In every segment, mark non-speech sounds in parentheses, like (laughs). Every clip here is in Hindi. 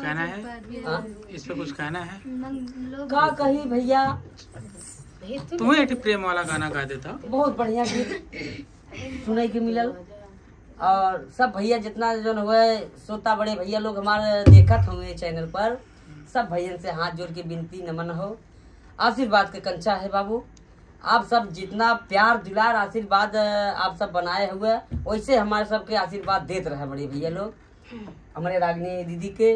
कहना है? हाँ? इस पे कुछ कहना है? का कही भैया? तू एक प्रेम वाला गाना गा देता। बहुत बढ़िया गीत। सुने के मिलल। और सब भैया जितना जो हुए सोता बड़े भैया लोग हमारे देखत होंगे चैनल पर। सब भैया से हाथ जोड़ के विनती नमन हो। आशीर्वाद के कंचा है बाबू। आप सब जितना प्यार दुलार आशीर्वाद आप सब बनाए हुए वैसे हमारे सबके आशीर्वाद देते रहे बड़े भैया लोग। हमारे रागनी दीदी के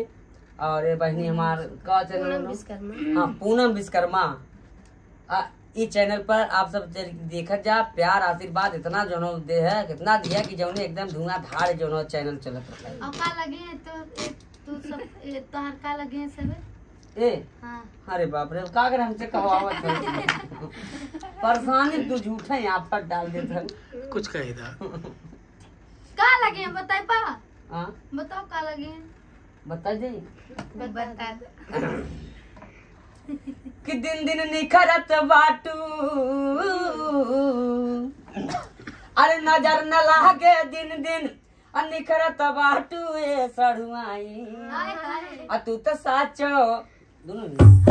और ये बहनी हमार का चैनल हाँ पूनम विश्वकर्मा आ, ई चैनल पर आप सब देखा जा प्यार आशीर्वाद इतना जो दे है कितना दिया कि जौने एकदम धुआंधार जो चैनल चलत रहा और का लगे तो ए, तू सब ए, तोहर का लगे हैं सब? ए? हाँ। अरे बाप रे का अगर हमसे परेशानी तू झूठे यहाँ पर डाल देत कुछ कही था (laughs) का लगे बताई पा। हाँ? बताओ का लगे हैं। बता दे। बता कि दिन दिन निखरत बाटू। अरे नज़र न लागे दिन दिन निखरत बाटू ए सड़ुआई। आ तू तो साचो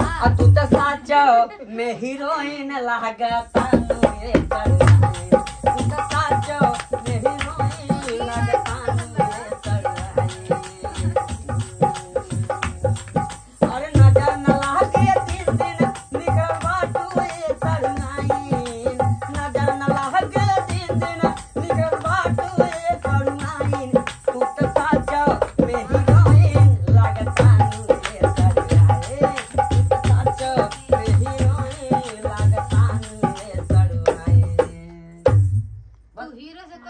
आ तू तो साचो में हीरोइन ए सड़ुआई। तू तो साचो में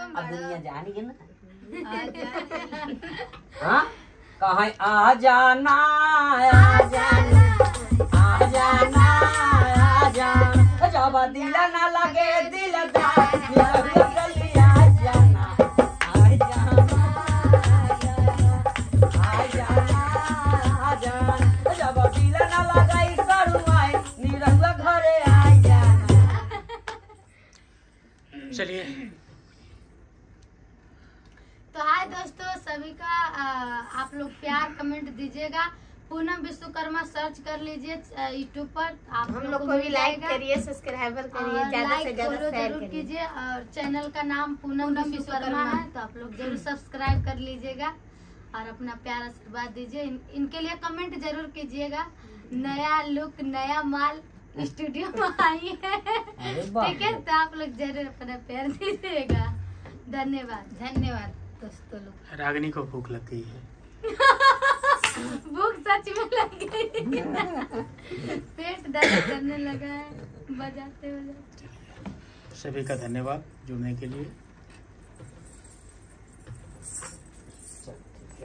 अब दुनिया जानी है ना। कहा हाँ? कहाँ आ जाना आ जाना आ जाना आ जाना जब दिल ना लगे दिल आप लोग प्यार कमेंट दीजिएगा। पूनम विश्वकर्मा सर्च कर लीजिए यूट्यूब पर। आप हम लोग को भी लाइक करिए सब्सक्राइबर करिए ज़्यादा से लाइक ज़्यादा शेयर कीजिए और चैनल का नाम पूनम विश्वकर्मा है तो आप लोग ज़रूर सब्सक्राइब कर लीजिएगा और अपना प्यार आशीर्वाद दीजिए। इन, इनके लिए कमेंट ज़रूर कीजिएगा। नया लुक नया माल स्टूडियो में आई है। ठीक है तो आप लोग ज़रूर अपना प्यार दीजिएगा। धन्यवाद धन्यवाद दोस्तों लोग। रागनी को भूख लग गई है। भूख सच में लग। गई पेट दर्द करने लगा है। बजाते बजाते। सभी का धन्यवाद जुड़ने के लिए।